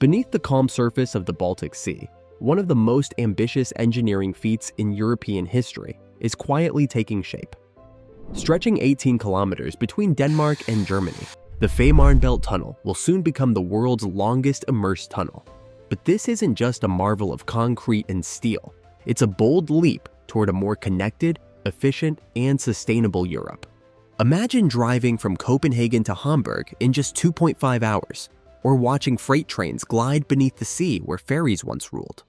Beneath the calm surface of the Baltic Sea, one of the most ambitious engineering feats in European history is quietly taking shape. Stretching 18 kilometers between Denmark and Germany, the Fehmarnbelt Tunnel will soon become the world's longest immersed tunnel. But this isn't just a marvel of concrete and steel. It's a bold leap toward a more connected, efficient, and sustainable Europe. Imagine driving from Copenhagen to Hamburg in just 2.5 hours, or watching freight trains glide beneath the sea where ferries once ruled.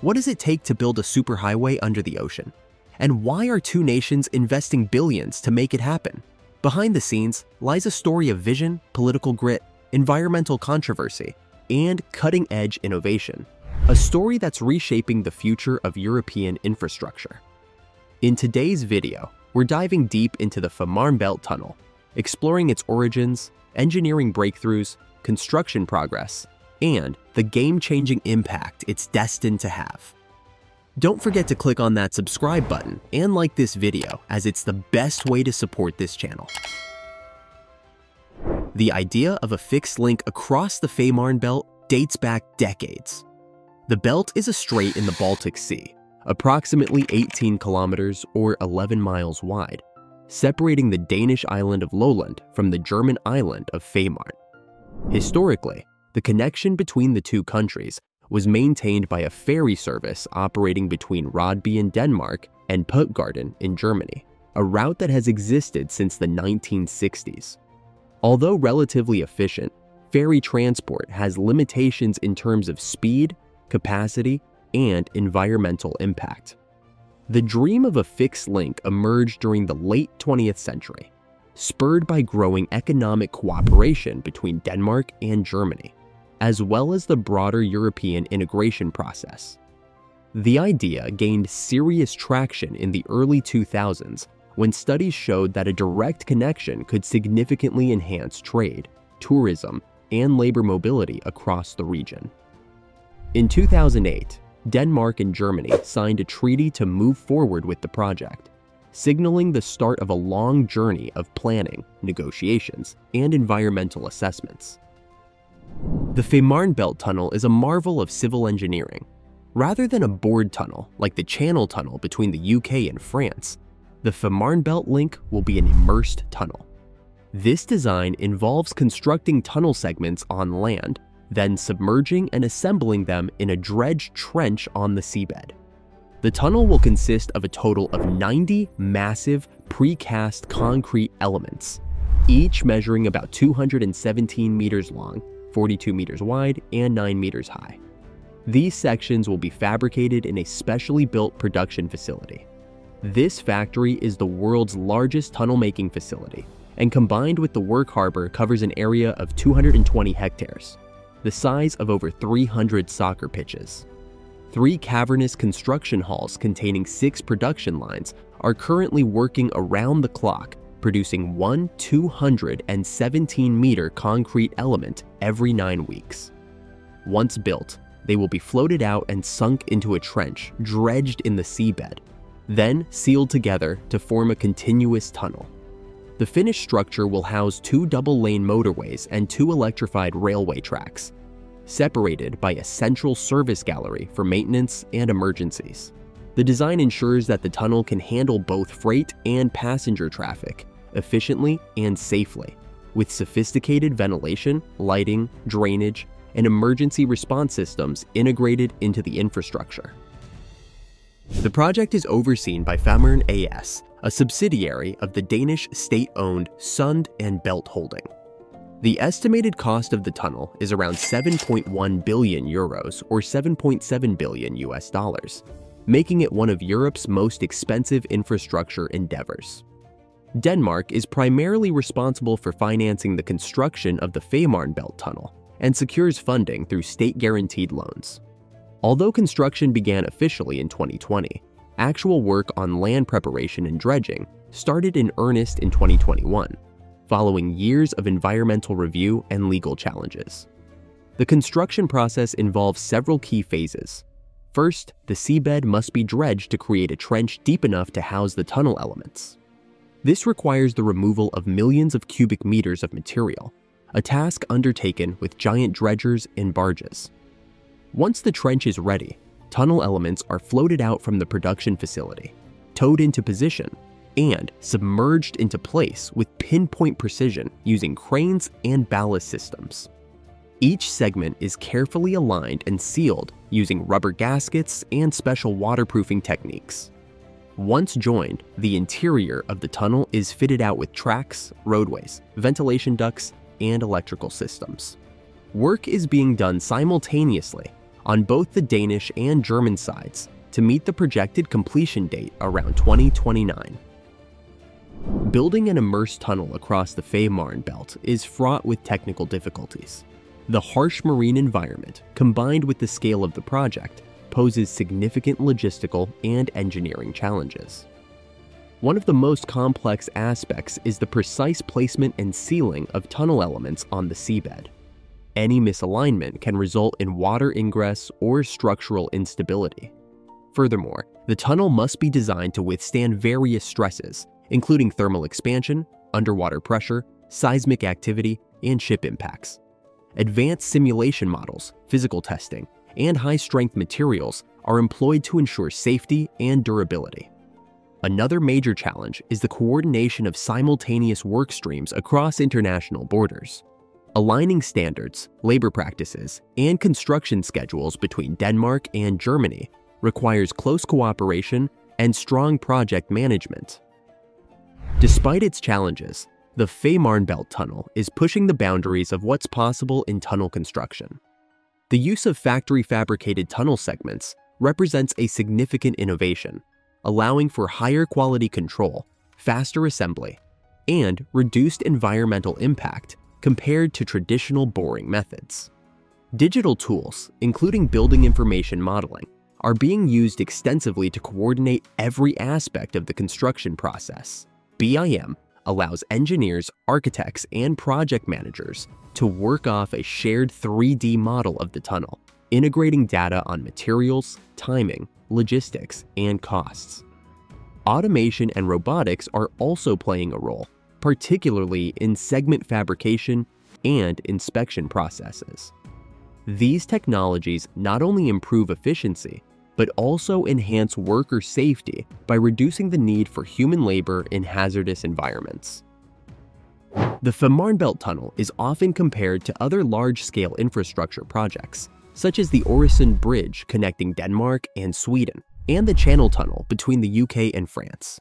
What does it take to build a superhighway under the ocean? And why are two nations investing billions to make it happen? Behind the scenes lies a story of vision, political grit, environmental controversy, and cutting edge innovation. A story that's reshaping the future of European infrastructure. In today's video, we're diving deep into the Fehmarnbelt Tunnel, exploring its origins, engineering breakthroughs, construction progress, and the game-changing impact it's destined to have. Don't forget to click on that subscribe button and like this video as it's the best way to support this channel. The idea of a fixed link across the Fehmarnbelt dates back decades. The belt is a strait in the Baltic Sea, approximately 18 kilometers or 11 miles wide, separating the Danish island of Lolland from the German island of Fehmarn. Historically, the connection between the two countries was maintained by a ferry service operating between Rodby in Denmark and Puttgarden in Germany, a route that has existed since the 1960s. Although relatively efficient, ferry transport has limitations in terms of speed, capacity, and environmental impact. The dream of a fixed link emerged during the late 20th century, spurred by growing economic cooperation between Denmark and Germany as well as the broader European integration process. The idea gained serious traction in the early 2000s when studies showed that a direct connection could significantly enhance trade, tourism, and labor mobility across the region. In 2008, Denmark and Germany signed a treaty to move forward with the project, signaling the start of a long journey of planning, negotiations, and environmental assessments. The Fehmarn Belt Tunnel is a marvel of civil engineering. Rather than a bored tunnel like the Channel Tunnel between the UK and France, the Fehmarn Belt link will be an immersed tunnel. This design involves constructing tunnel segments on land, then submerging and assembling them in a dredged trench on the seabed. The tunnel will consist of a total of 90 massive precast concrete elements, each measuring about 217 meters long 42 meters wide and 9 meters high. These sections will be fabricated in a specially built production facility. This factory is the world's largest tunnel making facility, and combined with the work harbor covers an area of 220 hectares, the size of over 300 soccer pitches. Three cavernous construction halls containing six production lines are currently working around the clock producing one 217 meter concrete element every nine weeks. Once built, they will be floated out and sunk into a trench dredged in the seabed, then sealed together to form a continuous tunnel. The finished structure will house two double lane motorways and two electrified railway tracks, separated by a central service gallery for maintenance and emergencies. The design ensures that the tunnel can handle both freight and passenger traffic efficiently and safely, with sophisticated ventilation, lighting, drainage, and emergency response systems integrated into the infrastructure. The project is overseen by Femern AS, a subsidiary of the Danish state-owned Sund and Belt Holding. The estimated cost of the tunnel is around 7.1 billion euros or 7.7 billion US dollars, making it one of Europe's most expensive infrastructure endeavors. Denmark is primarily responsible for financing the construction of the Fehmarn Belt Tunnel and secures funding through state-guaranteed loans. Although construction began officially in 2020, actual work on land preparation and dredging started in earnest in 2021, following years of environmental review and legal challenges. The construction process involves several key phases. First, the seabed must be dredged to create a trench deep enough to house the tunnel elements. This requires the removal of millions of cubic meters of material, a task undertaken with giant dredgers and barges. Once the trench is ready, tunnel elements are floated out from the production facility, towed into position, and submerged into place with pinpoint precision using cranes and ballast systems. Each segment is carefully aligned and sealed using rubber gaskets and special waterproofing techniques. Once joined, the interior of the tunnel is fitted out with tracks, roadways, ventilation ducts, and electrical systems. Work is being done simultaneously on both the Danish and German sides to meet the projected completion date around 2029. Building an immersed tunnel across the Fehmarn Belt is fraught with technical difficulties. The harsh marine environment, combined with the scale of the project, poses significant logistical and engineering challenges. One of the most complex aspects is the precise placement and sealing of tunnel elements on the seabed. Any misalignment can result in water ingress or structural instability. Furthermore, the tunnel must be designed to withstand various stresses, including thermal expansion, underwater pressure, seismic activity, and ship impacts. Advanced simulation models, physical testing, and high-strength materials are employed to ensure safety and durability. Another major challenge is the coordination of simultaneous work streams across international borders. Aligning standards, labor practices, and construction schedules between Denmark and Germany requires close cooperation and strong project management. Despite its challenges, the Fehmarnbelt Tunnel is pushing the boundaries of what's possible in tunnel construction. The use of factory-fabricated tunnel segments represents a significant innovation, allowing for higher quality control, faster assembly, and reduced environmental impact compared to traditional boring methods. Digital tools, including building information modeling, are being used extensively to coordinate every aspect of the construction process. BIM allows engineers, architects, and project managers to work off a shared 3D model of the tunnel, integrating data on materials, timing, logistics, and costs. Automation and robotics are also playing a role, particularly in segment fabrication and inspection processes. These technologies not only improve efficiency, but also enhance worker safety by reducing the need for human labor in hazardous environments. The Fehmarnbelt Tunnel is often compared to other large-scale infrastructure projects, such as the Øresund Bridge connecting Denmark and Sweden, and the Channel Tunnel between the UK and France.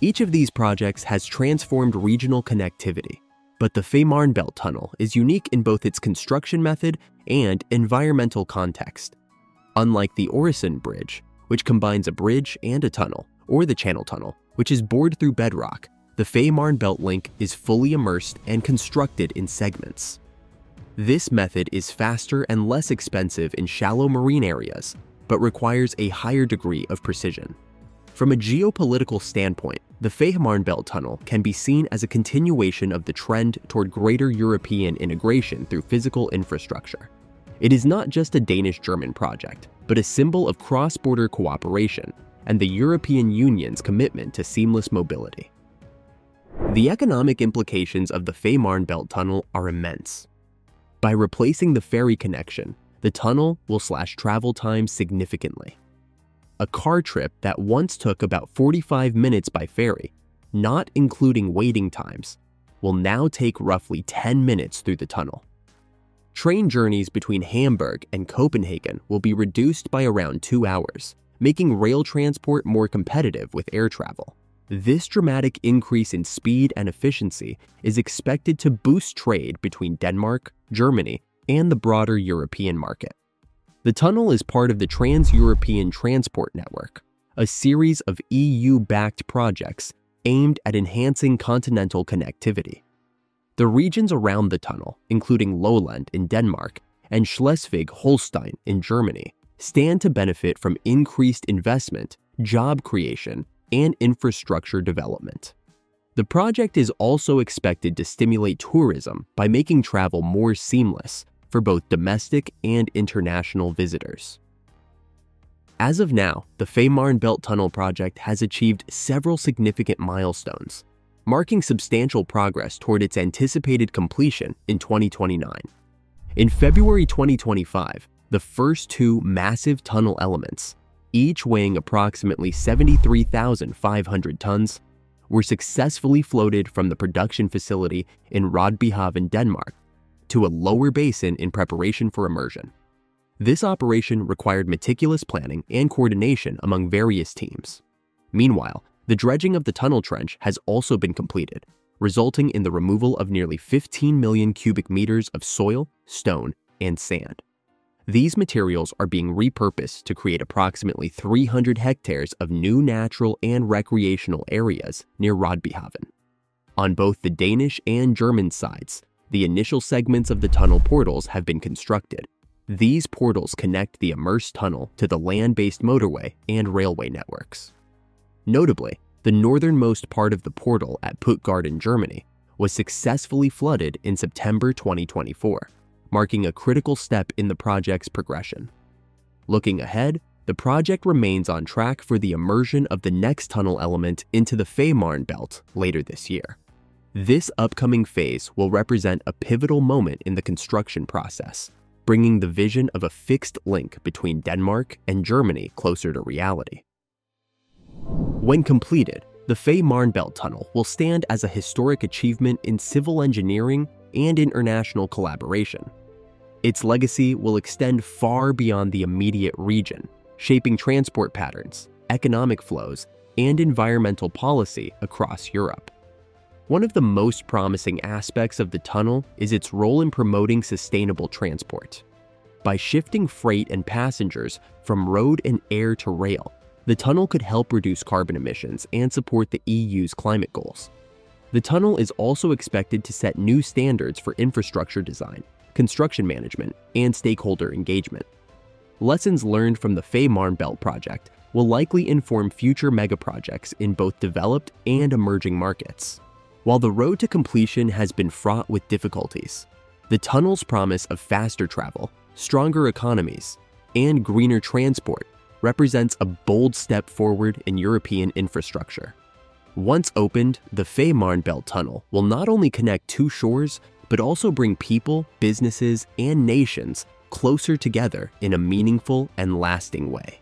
Each of these projects has transformed regional connectivity, but the Fehmarnbelt Tunnel is unique in both its construction method and environmental context. Unlike the Øresund Bridge, which combines a bridge and a tunnel, or the Channel Tunnel, which is bored through bedrock, the Fehmarnbelt link is fully immersed and constructed in segments. This method is faster and less expensive in shallow marine areas, but requires a higher degree of precision. From a geopolitical standpoint, the Fehmarn Belt Tunnel can be seen as a continuation of the trend toward greater European integration through physical infrastructure. It is not just a Danish-German project, but a symbol of cross-border cooperation and the European Union's commitment to seamless mobility. The economic implications of the Fehmarn Belt Tunnel are immense. By replacing the ferry connection, the tunnel will slash travel time significantly. A car trip that once took about 45 minutes by ferry, not including waiting times, will now take roughly 10 minutes through the tunnel. Train journeys between Hamburg and Copenhagen will be reduced by around two hours, making rail transport more competitive with air travel. This dramatic increase in speed and efficiency is expected to boost trade between Denmark, Germany, and the broader European market. The tunnel is part of the Trans-European Transport Network, a series of EU-backed projects aimed at enhancing continental connectivity. The regions around the tunnel, including Lolland in Denmark and Schleswig-Holstein in Germany, stand to benefit from increased investment, job creation, and infrastructure development. The project is also expected to stimulate tourism by making travel more seamless for both domestic and international visitors. As of now, the Fehmarn Belt Tunnel project has achieved several significant milestones, marking substantial progress toward its anticipated completion in 2029. In February 2025, the first two massive tunnel elements, each weighing approximately 73,500 tons, were successfully floated from the production facility in Rødbyhavn, Denmark, to a lower basin in preparation for immersion. This operation required meticulous planning and coordination among various teams. Meanwhile, the dredging of the tunnel trench has also been completed, resulting in the removal of nearly 15 million cubic meters of soil, stone, and sand. These materials are being repurposed to create approximately 300 hectares of new natural and recreational areas near Rødbyhavn. On both the Danish and German sides, the initial segments of the tunnel portals have been constructed. These portals connect the immersed tunnel to the land-based motorway and railway networks. Notably, the northernmost part of the portal at Puttgarden, Germany, was successfully flooded in September 2024, marking a critical step in the project's progression. Looking ahead, the project remains on track for the immersion of the next tunnel element into the Fehmarn Belt later this year. This upcoming phase will represent a pivotal moment in the construction process, bringing the vision of a fixed link between Denmark and Germany closer to reality. When completed, the Fehmarnbelt Tunnel will stand as a historic achievement in civil engineering and international collaboration. Its legacy will extend far beyond the immediate region, shaping transport patterns, economic flows, and environmental policy across Europe. One of the most promising aspects of the tunnel is its role in promoting sustainable transport. By shifting freight and passengers from road and air to rail, the tunnel could help reduce carbon emissions and support the EU's climate goals. The tunnel is also expected to set new standards for infrastructure design, construction management, and stakeholder engagement. Lessons learned from the Fehmarn Belt project will likely inform future megaprojects in both developed and emerging markets. While the road to completion has been fraught with difficulties, the tunnel's promise of faster travel, stronger economies, and greener transport represents a bold step forward in European infrastructure. Once opened, the Fehmarn Belt Tunnel will not only connect two shores, but also bring people, businesses, and nations closer together in a meaningful and lasting way.